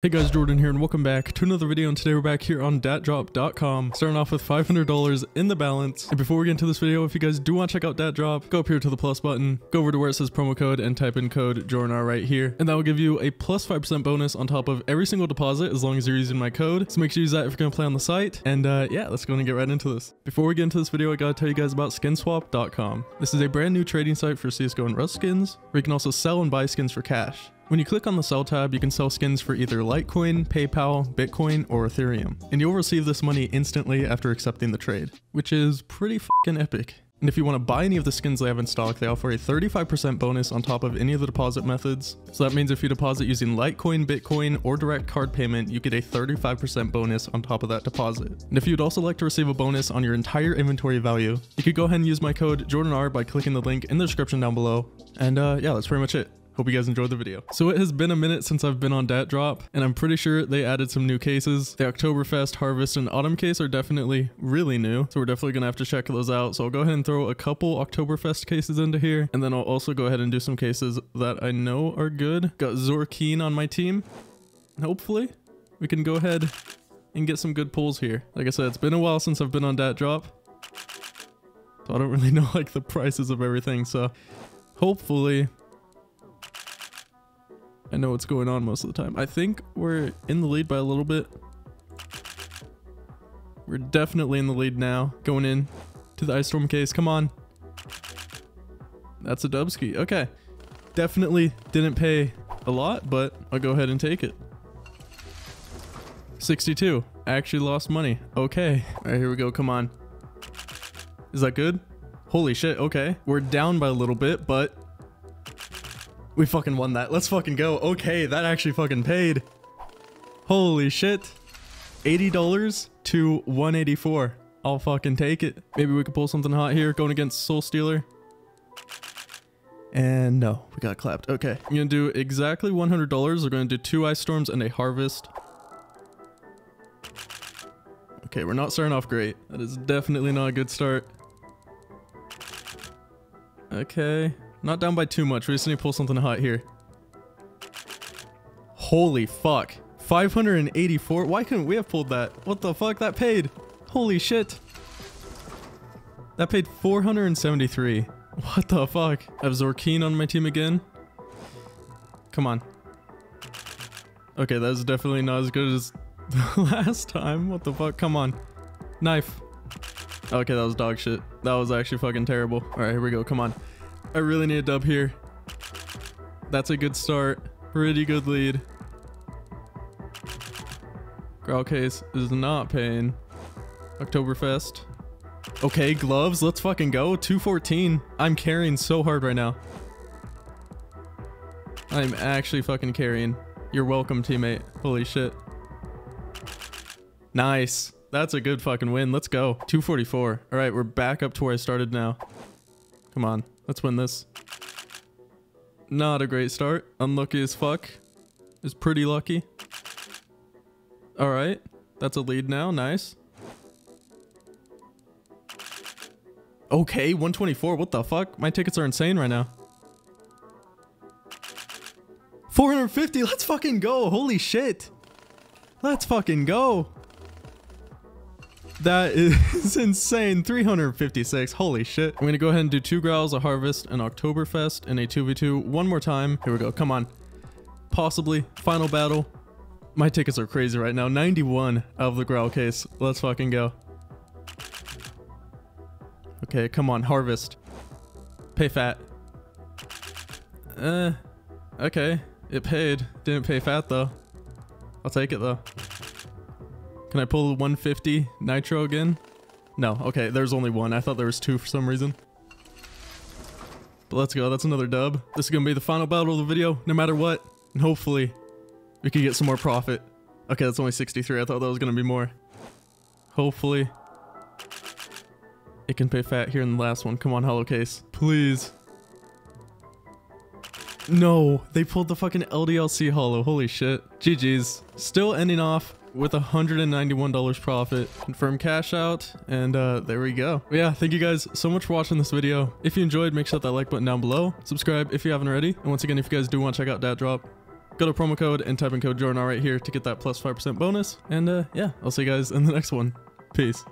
Hey guys, Jordan here and welcome back to another video and today we're back here on datdrop.com starting off with $500 in the balance. And before we get into this video, if you guys do want to check out DatDrop, go up here to the plus button, go over to where it says promo code and type in code JORDANR right here. And that will give you a plus 5% bonus on top of every single deposit as long as you're using my code. So make sure you use that if you're going to play on the site. And uh, yeah, let's go and get right into this. Before we get into this video, I gotta tell you guys about skinswap.com. This is a brand new trading site for CSGO and Rust skins where you can also sell and buy skins for cash. When you click on the sell tab, you can sell skins for either Litecoin, PayPal, Bitcoin, or Ethereum. And you'll receive this money instantly after accepting the trade, which is pretty fucking epic. And if you want to buy any of the skins they have in stock, they offer a 35% bonus on top of any of the deposit methods. So that means if you deposit using Litecoin, Bitcoin, or direct card payment, you get a 35% bonus on top of that deposit. And if you'd also like to receive a bonus on your entire inventory value, you could go ahead and use my code JordanR by clicking the link in the description down below. And uh, yeah, that's pretty much it. Hope you guys enjoyed the video. So it has been a minute since I've been on Dat Drop, and I'm pretty sure they added some new cases. The Oktoberfest, Harvest, and Autumn case are definitely really new, so we're definitely gonna have to check those out. So I'll go ahead and throw a couple Oktoberfest cases into here, and then I'll also go ahead and do some cases that I know are good. Got Zorkeen on my team. Hopefully, we can go ahead and get some good pulls here. Like I said, it's been a while since I've been on Dat Drop. so I don't really know like the prices of everything, so hopefully I know what's going on most of the time. I think we're in the lead by a little bit. We're definitely in the lead now. Going in to the Ice Storm case. Come on. That's a Dubsky. Okay. Definitely didn't pay a lot, but I'll go ahead and take it. 62. I actually lost money. Okay. All right, here we go. Come on. Is that good? Holy shit. Okay. We're down by a little bit, but we fucking won that. Let's fucking go. Okay, that actually fucking paid. Holy shit. $80 to 184. I'll fucking take it. Maybe we could pull something hot here going against Soul Stealer. And no, we got clapped. Okay, I'm gonna do exactly $100. We're gonna do two Ice Storms and a Harvest. Okay, we're not starting off great. That is definitely not a good start. Okay, not down by too much. We just need to pull something hot here. Holy fuck. 584? Why couldn't we have pulled that? What the fuck? That paid. Holy shit. That paid 473. What the fuck? I have Zorkeen on my team again. Come on. Okay, that's definitely not as good as the last time. What the fuck? Come on. Knife. Okay, that was dog shit. That was actually fucking terrible. All right, here we go. Come on. I really need a dub here. That's a good start. Pretty good lead. Growl case is not paying. Oktoberfest. Okay, gloves. Let's fucking go. 214. I'm carrying so hard right now. I'm actually fucking carrying. You're welcome, teammate. Holy shit. Nice. That's a good fucking win. Let's go. 244. All right, we're back up to where I started now. Come on. Let's win this. Not a great start. Unlucky as fuck. Is pretty lucky. Alright. That's a lead now. Nice. Okay, 124. What the fuck? My tickets are insane right now. 450. Let's fucking go. Holy shit. Let's fucking go. That is insane. 356. Holy shit. I'm going to go ahead and do two growls, a harvest, an Oktoberfest, and a 2v2 one more time. Here we go. Come on. Possibly. Final battle. My tickets are crazy right now. 91 out of the growl case. Let's fucking go. Okay, come on. Harvest. Pay fat. Eh. Okay. It paid. Didn't pay fat though. I'll take it though. Can I pull the 150 nitro again? No. Okay, there's only one. I thought there was two for some reason. But let's go. That's another dub. This is going to be the final battle of the video, no matter what. And hopefully, we can get some more profit. Okay, that's only 63. I thought that was going to be more. Hopefully, it can pay fat here in the last one. Come on, hollow case. Please. No, they pulled the fucking LDLC holo. Holy shit. GG's. Still ending off with $191 profit. Confirm cash out, and uh, there we go. But yeah, thank you guys so much for watching this video. If you enjoyed, make sure that like button down below. Subscribe if you haven't already. And once again, if you guys do want to check out DatDrop, go to promo code and type in code Jordan right here to get that plus 5% bonus. And uh, yeah, I'll see you guys in the next one. Peace.